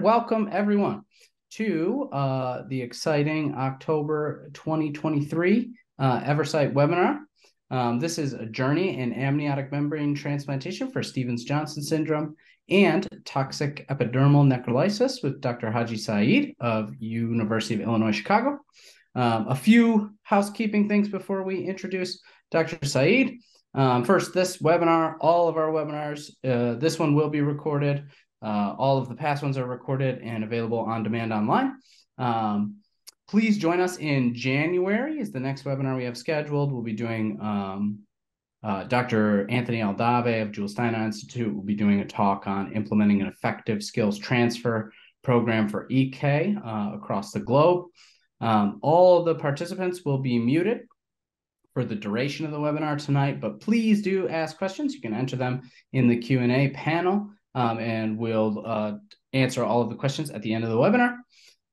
welcome everyone to uh, the exciting October 2023 uh, Eversight webinar. Um, this is a journey in amniotic membrane transplantation for Stevens-Johnson syndrome and toxic epidermal necrolysis with Dr. Hajirah Saeed of University of Illinois Chicago. Um, a few housekeeping things before we introduce Dr. Saeed. Um, first, this webinar, all of our webinars, uh, this one will be recorded. Uh, all of the past ones are recorded and available on demand online. Um, please join us in January is the next webinar we have scheduled. We'll be doing um, uh, Dr. Anthony Aldave of Jules Stein Institute will be doing a talk on implementing an effective skills transfer program for EK uh, across the globe. Um, all of the participants will be muted for the duration of the webinar tonight, but please do ask questions. You can enter them in the Q&A panel um, and we'll uh, answer all of the questions at the end of the webinar.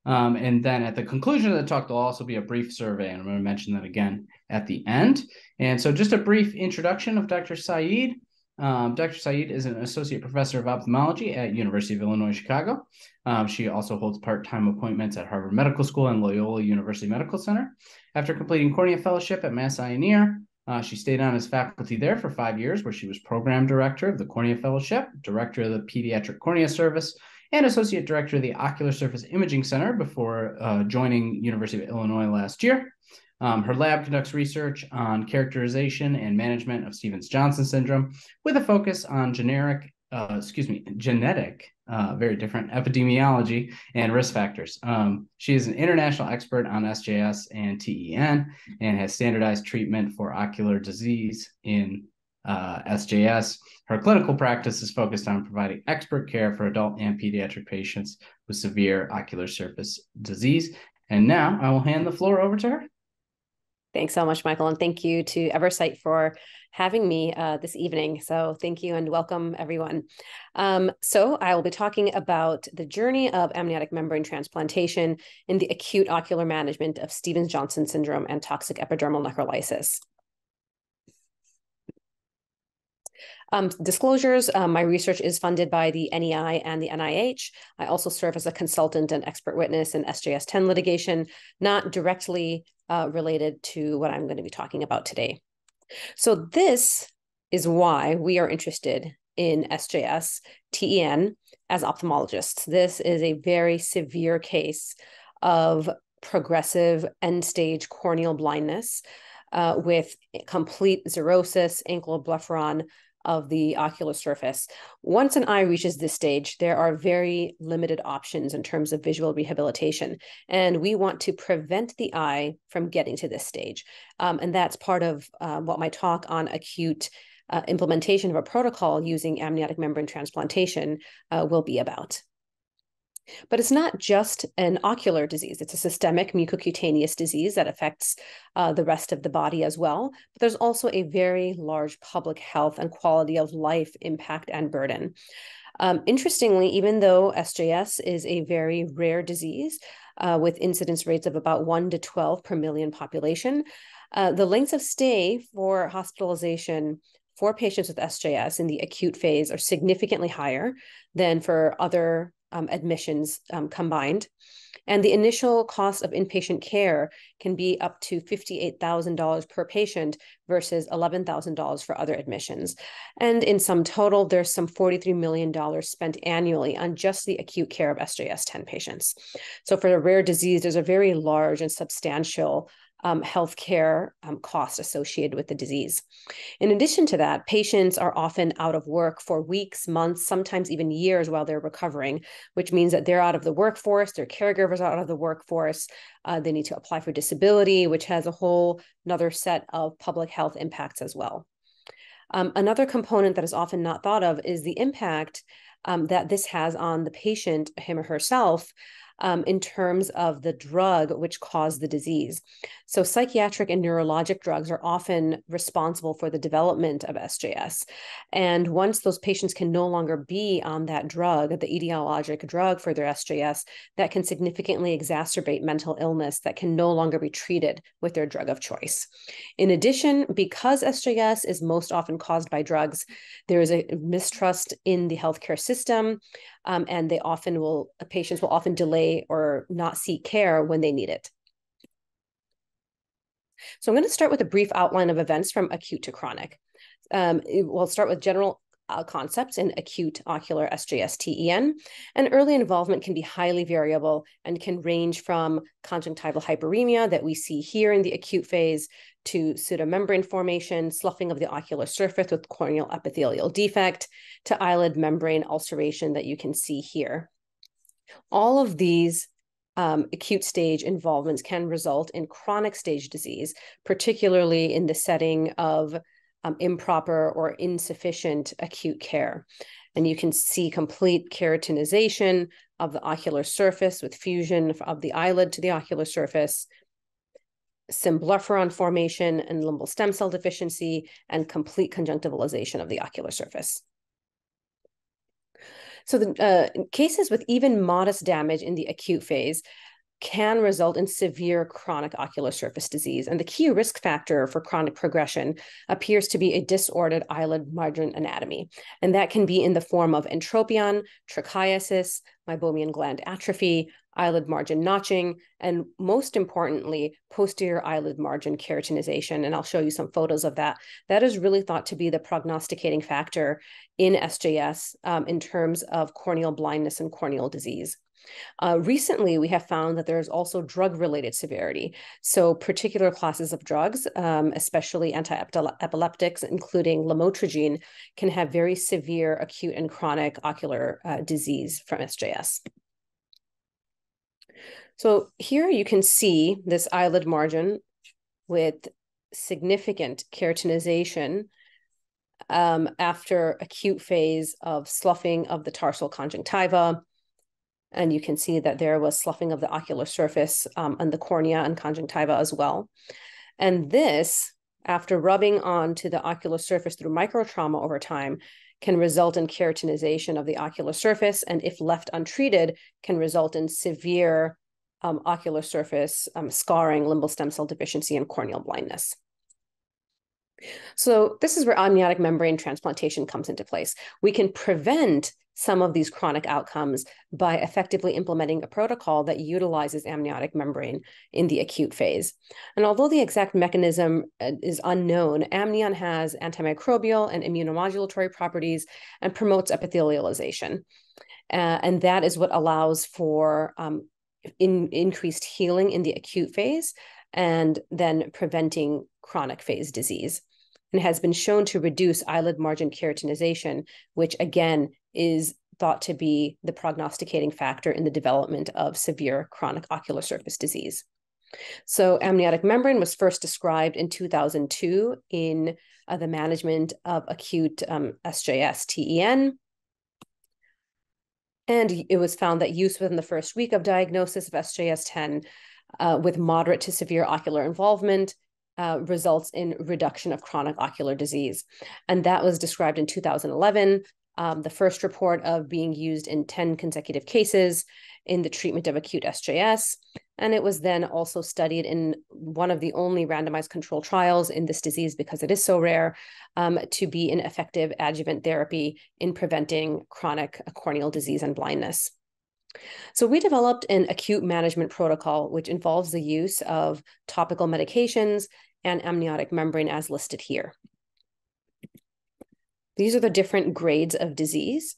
Um, and then at the conclusion of the talk, there'll also be a brief survey, and I'm going to mention that again at the end. And so just a brief introduction of Dr. Saeed. Um, Dr. Saeed is an associate professor of ophthalmology at University of Illinois Chicago. Um, she also holds part-time appointments at Harvard Medical School and Loyola University Medical Center. After completing cornea fellowship at Mass Eye and Ear, uh, she stayed on as faculty there for five years, where she was program director of the Cornea Fellowship, director of the Pediatric Cornea Service, and associate director of the Ocular Surface Imaging Center before uh, joining University of Illinois last year. Um, her lab conducts research on characterization and management of Stevens-Johnson syndrome with a focus on generic, uh, excuse me, genetic uh, very different epidemiology and risk factors. Um, she is an international expert on SJS and TEN and has standardized treatment for ocular disease in uh, SJS. Her clinical practice is focused on providing expert care for adult and pediatric patients with severe ocular surface disease. And now I will hand the floor over to her. Thanks so much, Michael. And thank you to Eversight for having me uh, this evening. So thank you and welcome everyone. Um, so I will be talking about the journey of amniotic membrane transplantation in the acute ocular management of Stevens-Johnson syndrome and toxic epidermal necrolysis. Um, disclosures, um, my research is funded by the NEI and the NIH. I also serve as a consultant and expert witness in SJS TEN litigation, not directly uh, related to what I'm going to be talking about today. So this is why we are interested in SJS TEN as ophthalmologists. This is a very severe case of progressive end stage corneal blindness uh, with complete xerosis, ankyloblepharon, of the ocular surface. Once an eye reaches this stage, there are very limited options in terms of visual rehabilitation. And we want to prevent the eye from getting to this stage. Um, and that's part of uh, what my talk on acute uh, implementation of a protocol using amniotic membrane transplantation uh, will be about. But it's not just an ocular disease, it's a systemic mucocutaneous disease that affects uh, the rest of the body as well. But there's also a very large public health and quality of life impact and burden. Um, interestingly, even though SJS is a very rare disease uh, with incidence rates of about 1 to 12 per million population, uh, the lengths of stay for hospitalization for patients with SJS in the acute phase are significantly higher than for other um, admissions um, combined. And the initial cost of inpatient care can be up to $58,000 per patient versus $11,000 for other admissions. And in sum total, there's some $43 million spent annually on just the acute care of SJS TEN patients. So for a rare disease, there's a very large and substantial um, healthcare um, costs associated with the disease. In addition to that, patients are often out of work for weeks, months, sometimes even years while they're recovering, which means that they're out of the workforce, their caregivers are out of the workforce. Uh, they need to apply for disability, which has a whole another set of public health impacts as well. Um, another component that is often not thought of is the impact um, that this has on the patient, him or herself, um, in terms of the drug which caused the disease. So, psychiatric and neurologic drugs are often responsible for the development of SJS. And once those patients can no longer be on that drug, the etiologic drug for their SJS, that can significantly exacerbate mental illness that can no longer be treated with their drug of choice. In addition, because SJS is most often caused by drugs, there is a mistrust in the healthcare system, um, and they often will patients will often delay or not seek care when they need it. So I'm going to start with a brief outline of events from acute to chronic. Um, we'll start with general uh, concepts in acute ocular SJS-TEN, and early involvement can be highly variable and can range from conjunctival hyperemia that we see here in the acute phase to pseudomembrane formation, sloughing of the ocular surface with corneal epithelial defect, to eyelid membrane ulceration that you can see here. All of these um, acute stage involvements can result in chronic stage disease, particularly in the setting of um, improper or insufficient acute care. And you can see complete keratinization of the ocular surface with fusion of the eyelid to the ocular surface, symblepharon formation and limbal stem cell deficiency, and complete conjunctivalization of the ocular surface. So the uh, cases with even modest damage in the acute phase can result in severe chronic ocular surface disease. And the key risk factor for chronic progression appears to be a disordered eyelid margin anatomy. And that can be in the form of entropion, trichiasis, meibomian gland atrophy, eyelid margin notching, and most importantly, posterior eyelid margin keratinization. And I'll show you some photos of that. That is really thought to be the prognosticating factor in SJS um, in terms of corneal blindness and corneal disease. Uh, recently, we have found that there's also drug-related severity. So particular classes of drugs, um, especially anti-epileptics, including lamotrigine, can have very severe acute and chronic ocular uh, disease from SJS. So here you can see this eyelid margin with significant keratinization um, after acute phase of sloughing of the tarsal conjunctiva, and you can see that there was sloughing of the ocular surface um, and the cornea and conjunctiva as well. And this, after rubbing onto the ocular surface through microtrauma over time, can result in keratinization of the ocular surface, and if left untreated, can result in severe um, ocular surface um, scarring, limbal stem cell deficiency, and corneal blindness. So this is where amniotic membrane transplantation comes into place. We can prevent some of these chronic outcomes by effectively implementing a protocol that utilizes amniotic membrane in the acute phase. And although the exact mechanism uh, is unknown, amnion has antimicrobial and immunomodulatory properties and promotes epithelialization. Uh, and that is what allows for um, in, increased healing in the acute phase and then preventing chronic phase disease and has been shown to reduce eyelid margin keratinization, which again is thought to be the prognosticating factor in the development of severe chronic ocular surface disease. So, amniotic membrane was first described in 2002 in uh, the management of acute um, SJS TEN. And it was found that use within the first week of diagnosis of SJS TEN uh, with moderate to severe ocular involvement uh, results in reduction of chronic ocular disease. And that was described in 2011, um, the first report of being used in 10 consecutive cases in the treatment of acute SJS. And it was then also studied in one of the only randomized control trials in this disease because it is so rare um, to be an effective adjuvant therapy in preventing chronic corneal disease and blindness. So we developed an acute management protocol, which involves the use of topical medications and amniotic membrane as listed here. These are the different grades of disease.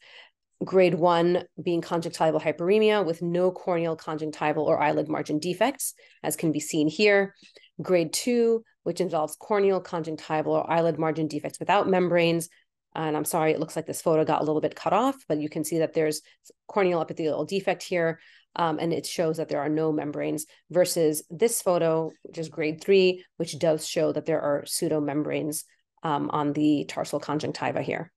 Grade one being conjunctival hyperemia with no corneal conjunctival or eyelid margin defects, as can be seen here. Grade two, which involves corneal conjunctival or eyelid margin defects without membranes. And I'm sorry, it looks like this photo got a little bit cut off, but you can see that there's corneal epithelial defect here um, and it shows that there are no membranes versus this photo, which is grade three, which does show that there are pseudomembranes um, on the tarsal conjunctiva here.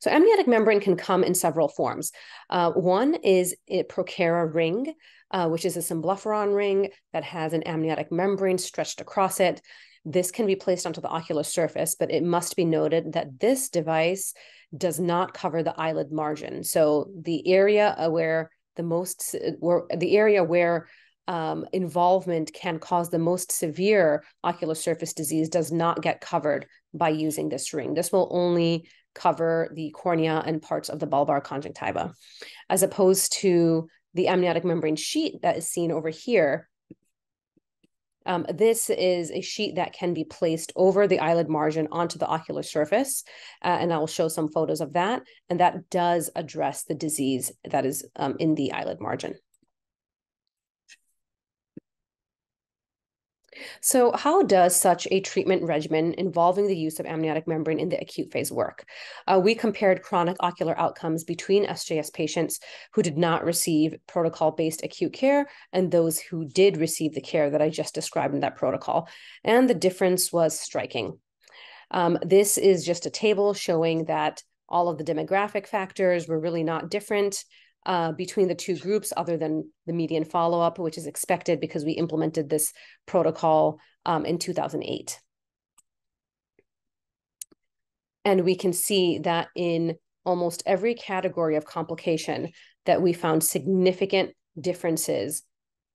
So amniotic membrane can come in several forms. Uh, one is a ProKera ring, uh, which is a symblepharon ring that has an amniotic membrane stretched across it. This can be placed onto the ocular surface, but it must be noted that this device does not cover the eyelid margin. So the area where the most, where the area where um, involvement can cause the most severe ocular surface disease does not get covered by using this ring. This will only cover the cornea and parts of the bulbar conjunctiva, as opposed to the amniotic membrane sheet that is seen over here. Um, this is a sheet that can be placed over the eyelid margin onto the ocular surface, uh, and I will show some photos of that. And that does address the disease that is um, in the eyelid margin. So, how does such a treatment regimen involving the use of amniotic membrane in the acute phase work? Uh, we compared chronic ocular outcomes between SJS patients who did not receive protocol based acute care and those who did receive the care that I just described in that protocol. And the difference was striking. Um, this is just a table showing that all of the demographic factors were really not different uh, between the two groups other than the median follow-up, which is expected because we implemented this protocol um, in 2008. And we can see that in almost every category of complication that we found significant differences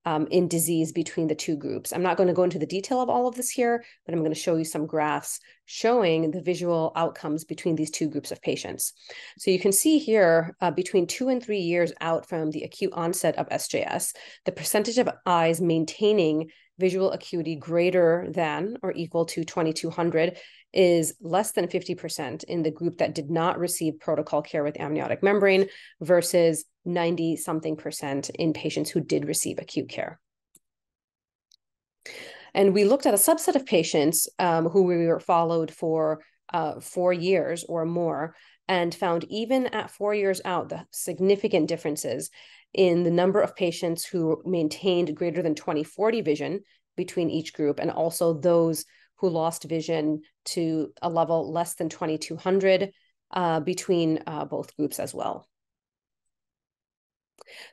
um, in disease between the two groups. I'm not going to go into the detail of all of this here, but I'm going to show you some graphs showing the visual outcomes between these two groups of patients. So you can see here, uh, between two and three years out from the acute onset of SJS, the percentage of eyes maintaining visual acuity greater than or equal to 2200 is less than 50% in the group that did not receive protocol care with amniotic membrane versus 90 something percent in patients who did receive acute care. And we looked at a subset of patients um, who we were followed for uh, four years or more and found even at four years out the significant differences in the number of patients who maintained greater than 2040 vision between each group and also those who lost vision to a level less than 2200 uh, between uh, both groups as well.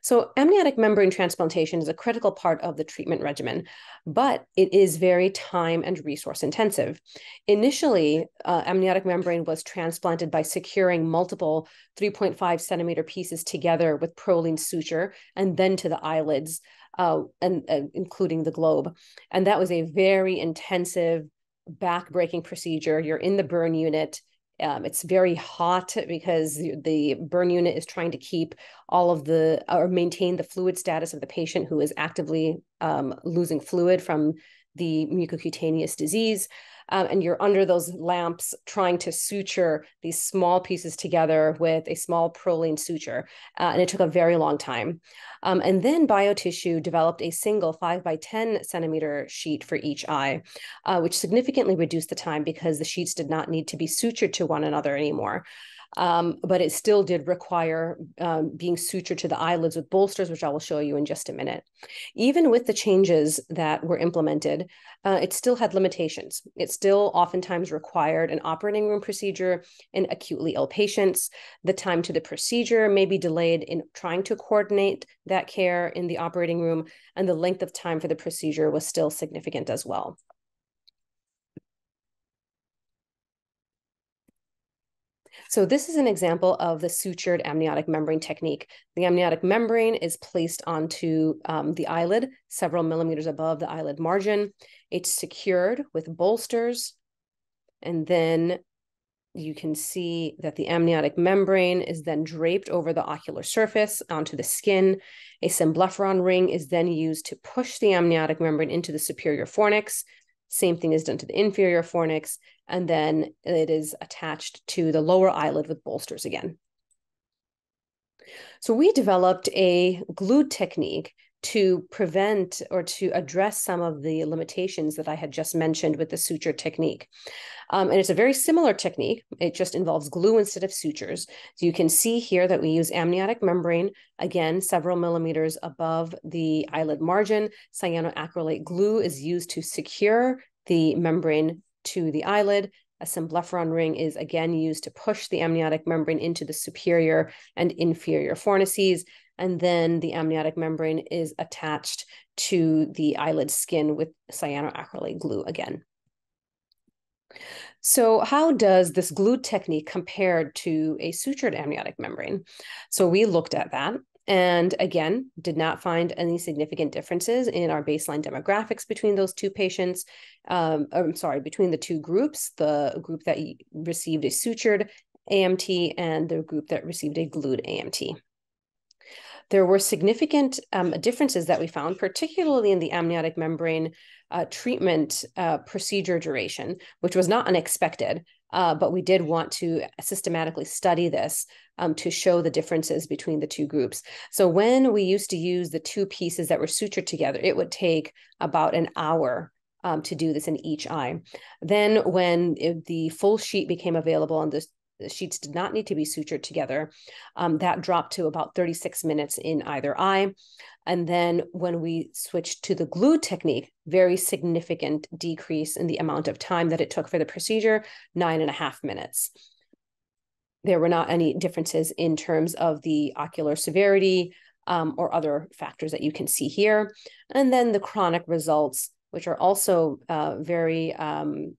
So amniotic membrane transplantation is a critical part of the treatment regimen, but it is very time and resource intensive. Initially, uh, amniotic membrane was transplanted by securing multiple 3.5 centimeter pieces together with Prolene suture and then to the eyelids, uh, and uh, including the globe. And that was a very intensive back-breaking procedure. You're in the burn unit. Um, it's very hot because the burn unit is trying to keep all of the or maintain the fluid status of the patient who is actively um, losing fluid from the mucocutaneous disease um, and you're under those lamps trying to suture these small pieces together with a small Prolene suture. Uh, and it took a very long time. Um, and then BioTissue developed a single 5 by 10 centimeter sheet for each eye, uh, which significantly reduced the time because the sheets did not need to be sutured to one another anymore. Um, but it still did require um, being sutured to the eyelids with bolsters, which I will show you in just a minute. Even with the changes that were implemented, uh, it still had limitations. It still oftentimes required an operating room procedure in acutely ill patients. The time to the procedure may be delayed in trying to coordinate that care in the operating room, and the length of time for the procedure was still significant as well. So this is an example of the sutured amniotic membrane technique. The amniotic membrane is placed onto um, the eyelid, several millimeters above the eyelid margin. It's secured with bolsters. And then you can see that the amniotic membrane is then draped over the ocular surface onto the skin. A symblepharon ring is then used to push the amniotic membrane into the superior fornix. Same thing is done to the inferior fornix, and then it is attached to the lower eyelid with bolsters again. So we developed a glued technique to prevent or to address some of the limitations that I had just mentioned with the suture technique. Um, and it's a very similar technique. It just involves glue instead of sutures. So you can see here that we use amniotic membrane, again, several millimeters above the eyelid margin. Cyanoacrylate glue is used to secure the membrane to the eyelid. A symblepharon ring is again used to push the amniotic membrane into the superior and inferior fornices. And then the amniotic membrane is attached to the eyelid skin with cyanoacrylate glue again. So, how does this glued technique compare to a sutured amniotic membrane? So, we looked at that and again, did not find any significant differences in our baseline demographics between those two patients. Um, I'm sorry, between the two groups, the group that received a sutured AMT and the group that received a glued AMT. There were significant um, differences that we found, particularly in the amniotic membrane uh, treatment uh, procedure duration, which was not unexpected. Uh, but we did want to systematically study this um, to show the differences between the two groups. So when we used to use the two pieces that were sutured together, it would take about an hour um, to do this in each eye. Then when it, the full sheet became available on the the sheets did not need to be sutured together. Um, that dropped to about 36 minutes in either eye. And then when we switched to the glue technique, very significant decrease in the amount of time that it took for the procedure, nine and a half minutes. There were not any differences in terms of the ocular severity um, or other factors that you can see here. And then the chronic results, which are also uh, very um,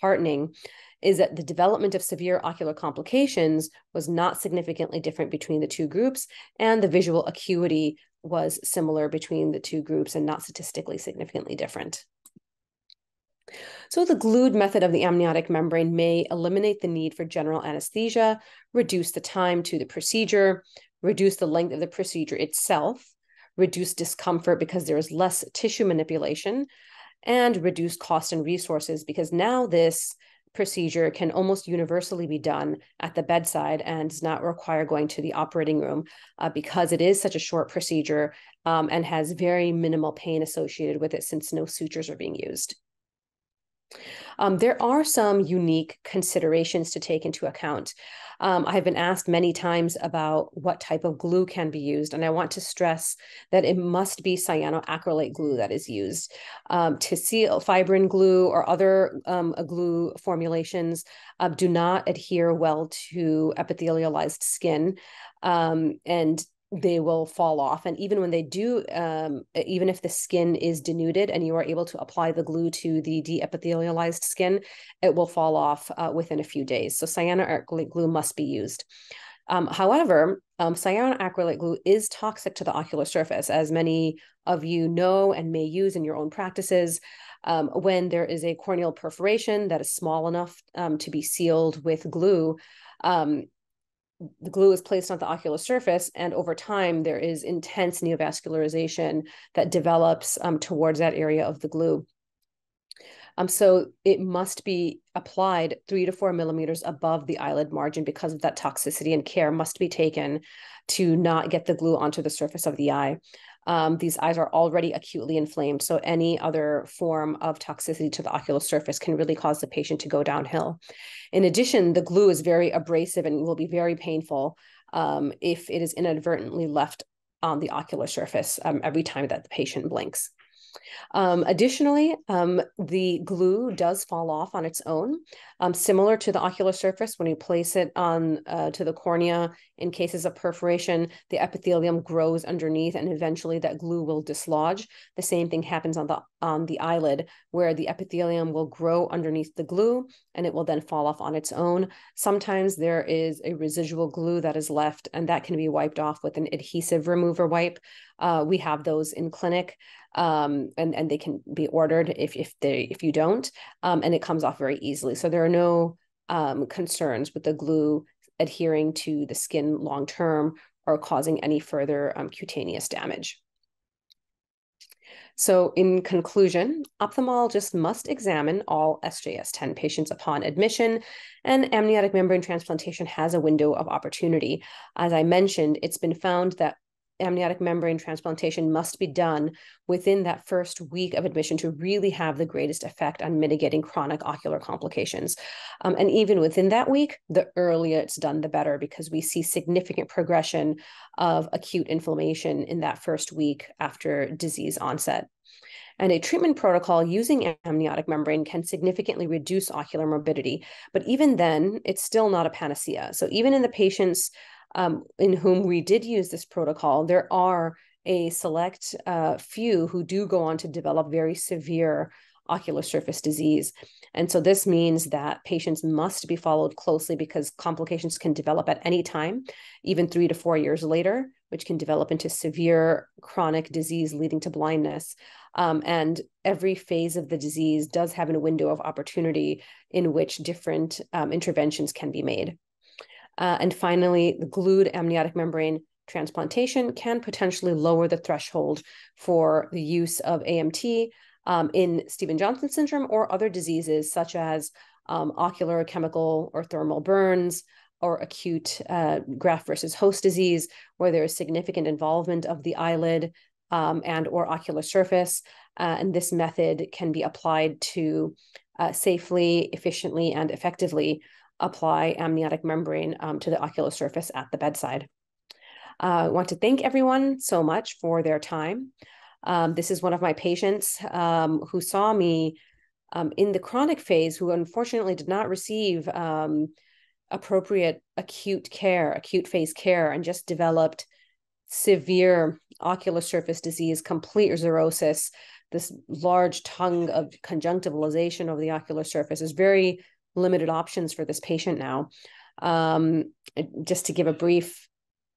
heartening is that the development of severe ocular complications was not significantly different between the two groups, and the visual acuity was similar between the two groups and not statistically significantly different. So the glued method of the amniotic membrane may eliminate the need for general anesthesia, reduce the time to the procedure, reduce the length of the procedure itself, reduce discomfort because there is less tissue manipulation, and reduce cost and resources because now this procedure can almost universally be done at the bedside and does not require going to the operating room uh, because it is such a short procedure um, and has very minimal pain associated with it since no sutures are being used. Um, there are some unique considerations to take into account. Um, I've been asked many times about what type of glue can be used, and I want to stress that it must be cyanoacrylate glue that is used. Um, Tisseel fibrin glue or other um, glue formulations uh, do not adhere well to epithelialized skin. Um, and they will fall off. And even when they do, um, even if the skin is denuded and you are able to apply the glue to the deepithelialized skin, it will fall off uh, within a few days. So cyanoacrylate glue must be used. Um, however, um, cyanoacrylate glue is toxic to the ocular surface, as many of you know and may use in your own practices. Um, when there is a corneal perforation that is small enough um, to be sealed with glue, um, the glue is placed on the ocular surface, and over time, there is intense neovascularization that develops um, towards that area of the glue. Um, so it must be applied three to four millimeters above the eyelid margin because of that toxicity, and care must be taken to not get the glue onto the surface of the eye. Um, these eyes are already acutely inflamed, so any other form of toxicity to the ocular surface can really cause the patient to go downhill. In addition, the glue is very abrasive and will be very painful um, if it is inadvertently left on the ocular surface um, every time that the patient blinks. Um, additionally, um, the glue does fall off on its own, um, similar to the ocular surface. When you place it on uh, to the cornea in cases of perforation, the epithelium grows underneath, and eventually that glue will dislodge. The same thing happens on the on the eyelid, where the epithelium will grow underneath the glue, and it will then fall off on its own. Sometimes there is a residual glue that is left, and that can be wiped off with an adhesive remover wipe. Uh, we have those in clinic um, and and they can be ordered if if they if you don't, um, and it comes off very easily. So there are no um, concerns with the glue adhering to the skin long term or causing any further um, cutaneous damage. So in conclusion, ophthalmologists must examine all SJS-TEN patients upon admission, and amniotic membrane transplantation has a window of opportunity. As I mentioned, it's been found that amniotic membrane transplantation must be done within that first week of admission to really have the greatest effect on mitigating chronic ocular complications. Um, and even within that week, the earlier it's done, the better, because we see significant progression of acute inflammation in that first week after disease onset. And a treatment protocol using amniotic membrane can significantly reduce ocular morbidity. But even then, it's still not a panacea. So even in the patients um, in whom we did use this protocol, there are a select uh, few who do go on to develop very severe ocular surface disease. And so this means that patients must be followed closely because complications can develop at any time, even three to four years later, which can develop into severe chronic disease leading to blindness. Um, and every phase of the disease does have a window of opportunity in which different um, interventions can be made. Uh, and finally, the glued amniotic membrane transplantation can potentially lower the threshold for the use of AMT um, in Stevens-Johnson syndrome or other diseases such as um, ocular, chemical, or thermal burns, or acute uh, graft versus host disease, where there is significant involvement of the eyelid um, and or ocular surface. Uh, and this method can be applied to uh, safely, efficiently, and effectively apply amniotic membrane um, to the ocular surface at the bedside. Uh, I want to thank everyone so much for their time. Um, this is one of my patients um, who saw me um, in the chronic phase, who unfortunately did not receive um, appropriate acute care, acute phase care, and just developed severe ocular surface disease, complete xerosis, this large tongue of conjunctivalization of the ocular surface. is very limited options for this patient now. Um, just to give a brief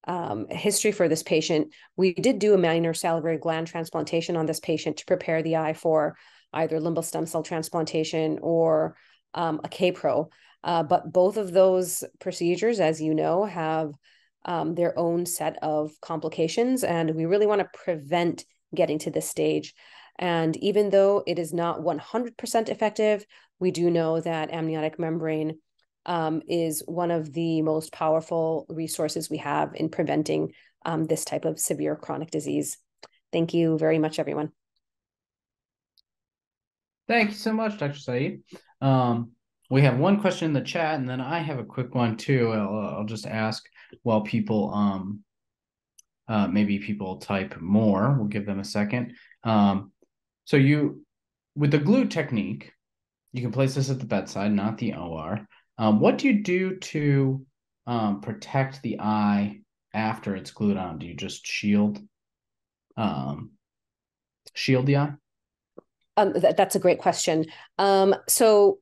um, history for this patient, we did do a minor salivary gland transplantation on this patient to prepare the eye for either limbal stem cell transplantation or um, a K-Pro. Uh, but both of those procedures, as you know, have um, their own set of complications, and we really want to prevent getting to this stage. And even though it is not 100% effective, we do know that amniotic membrane um, is one of the most powerful resources we have in preventing um, this type of severe chronic disease. Thank you very much, everyone. Thank you so much, Dr. Saeed. Um, we have one question in the chat, and then I have a quick one too. I'll, I'll just ask while people, um, uh, maybe people type more. We'll give them a second. Um, so you, with the glue technique, you can place this at the bedside, not the OR. Um, what do you do to um, protect the eye after it's glued on? Do you just shield um, shield the eye? Um, th- that's a great question. Um, so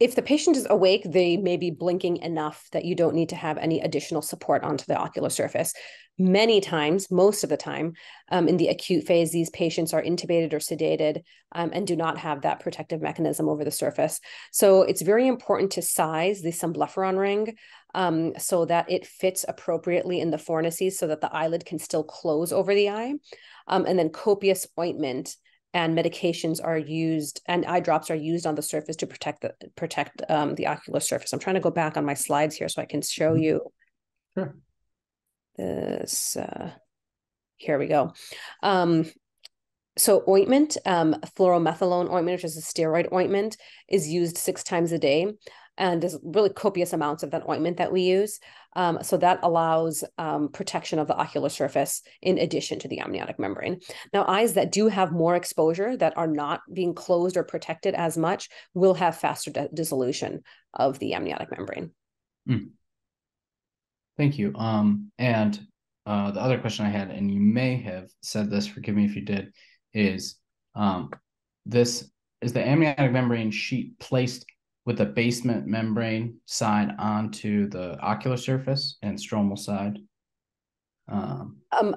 if the patient is awake, they may be blinking enough that you don't need to have any additional support onto the ocular surface. Many times, most of the time, um, in the acute phase, these patients are intubated or sedated um, and do not have that protective mechanism over the surface. So it's very important to size the symblepharon ring um, so that it fits appropriately in the fornices so that the eyelid can still close over the eye. Um, and then copious ointment and medications are used and eye drops are used on the surface to protect the protect um, the ocular surface. I'm trying to go back on my slides here so I can show mm-hmm. you sure. this. Uh, here we go. Um, so ointment, um, fluorometholone ointment, which is a steroid ointment, is used six times a day and there's really copious amounts of that ointment that we use. Um, so that allows um, protection of the ocular surface in addition to the amniotic membrane. Now, eyes that do have more exposure that are not being closed or protected as much will have faster dissolution of the amniotic membrane. Mm. Thank you. Um, and uh, the other question I had, and you may have said this, forgive me if you did, is um, this is the amniotic membrane sheet placed with the basement membrane side onto the ocular surface and stromal side? Um, um,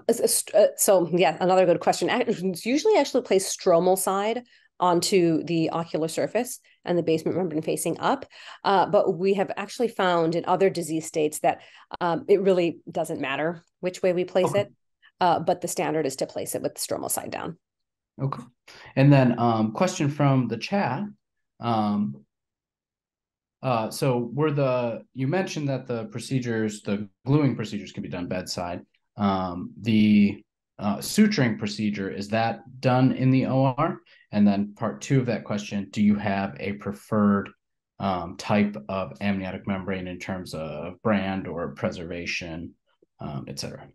so yeah, another good question. It's usually actually placed stromal side onto the ocular surface and the basement membrane facing up. Uh, but we have actually found in other disease states that um, it really doesn't matter which way we place okay. it. Uh, but the standard is to place it with the stromal side down. Okay. And then um, question from the chat. Um, uh, so were the you mentioned that the procedures, the gluing procedures, can be done bedside. Um, the uh, suturing procedure is that done in the OR? And then part two of that question: Do you have a preferred um, type of amniotic membrane in terms of brand or preservation, um, et cetera?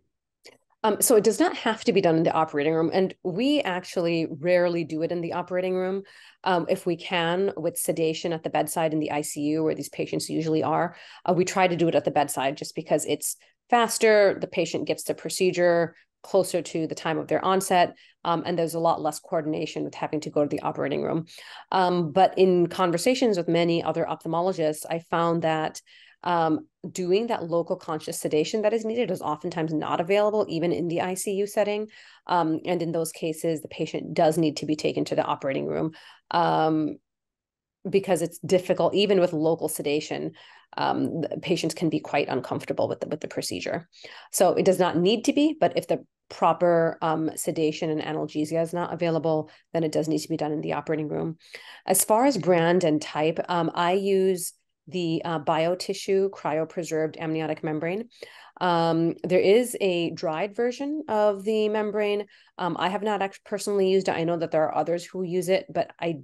Um, so it does not have to be done in the operating room, and we actually rarely do it in the operating room. Um, if we can, with sedation at the bedside in the ICU, where these patients usually are, uh, we try to do it at the bedside just because it's faster. The patient gets the procedure closer to the time of their onset, um, and there's a lot less coordination with having to go to the operating room. Um, but in conversations with many other ophthalmologists, I found that um, doing that local conscious sedation that is needed is oftentimes not available, even in the ICU setting. Um, and in those cases, the patient does need to be taken to the operating room um, because it's difficult, even with local sedation. Um, patients can be quite uncomfortable with the, with the procedure. So it does not need to be, but if the proper um, sedation and analgesia is not available, then it does need to be done in the operating room. As far as brand and type, um, I use the uh, biotissue cryopreserved amniotic membrane. Um, there is a dried version of the membrane. Um, I have not actually personally used it. I know that there are others who use it, but I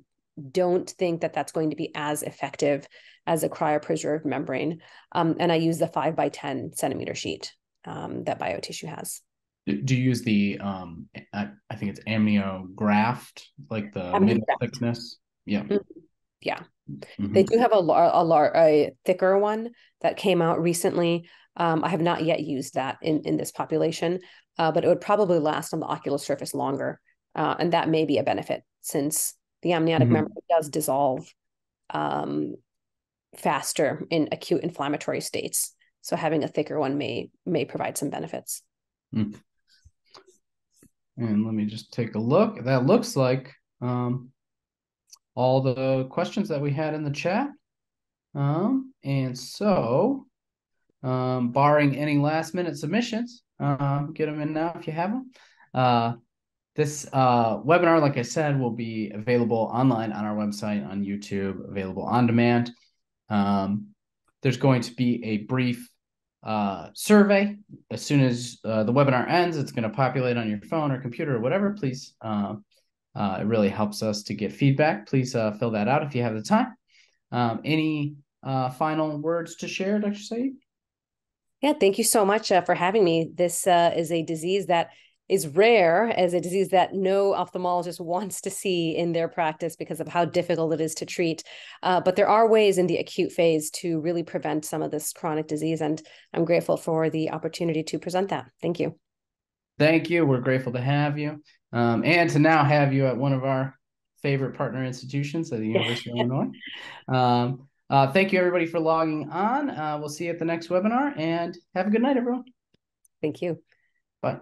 don't think that that's going to be as effective as a cryopreserved membrane. Um, and I use the five by 10 centimeter sheet um, that biotissue has. Do you use the, um, I, I think it's amniograft, like the mid thickness? Yeah. Mm-hmm. Yeah. Mm-hmm. They do have a, a, a, a thicker one that came out recently. Um, I have not yet used that in, in this population, uh, but it would probably last on the ocular surface longer. Uh, and that may be a benefit since the amniotic mm-hmm. membrane does dissolve um, faster in acute inflammatory states. So having a thicker one may may provide some benefits. Mm. And let me just take a look. That looks like um, all the questions that we had in the chat. Um, and so, um, barring any last minute submissions, uh, get them in now if you have them. Uh, this uh, webinar, like I said, will be available online on our website, on YouTube, available on demand. Um, there's going to be a brief uh, survey. As soon as uh, the webinar ends, it's going to populate on your phone or computer or whatever. Please uh, uh, it really helps us to get feedback. Please uh, fill that out if you have the time. Um, any uh, final words to share, Dr. Saeed? Yeah, thank you so much uh, for having me. This uh, is a disease that is rare as a disease that no ophthalmologist wants to see in their practice because of how difficult it is to treat. Uh, but there are ways in the acute phase to really prevent some of this chronic disease. And I'm grateful for the opportunity to present that. Thank you. Thank you. We're grateful to have you um, and to now have you at one of our favorite partner institutions at the University of Illinois. Um, uh, thank you, everybody, for logging on. Uh, we'll see you at the next webinar and have a good night, everyone. Thank you. Bye.